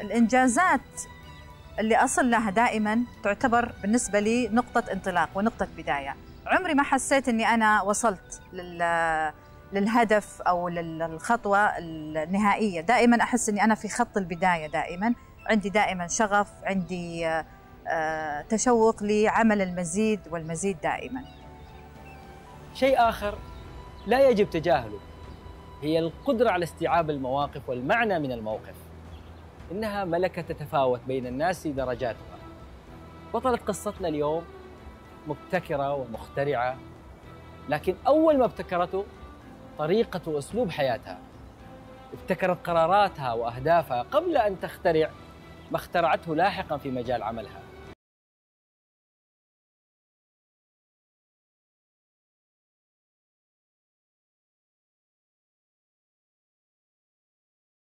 الإنجازات اللي أصل لها دائما تعتبر بالنسبة لي نقطة انطلاق ونقطة بداية. عمري ما حسيت أني أنا وصلت لل للهدف أو للخطوة النهائية. دائما أحس أني أنا في خط البداية دائما. عندي دائما شغف عندي آه، تشوق لعمل المزيد والمزيد دائما. شيء آخر لا يجب تجاهله. هي القدرة على استيعاب المواقف والمعنى من الموقف. إنها ملكة تتفاوت بين الناس درجاتها. بطلة قصتنا اليوم مبتكرة ومخترعة لكن أول ما ابتكرته طريقة وأسلوب حياتها. ابتكرت قراراتها وأهدافها قبل أن تخترع ما اخترعته لاحقا في مجال عملها.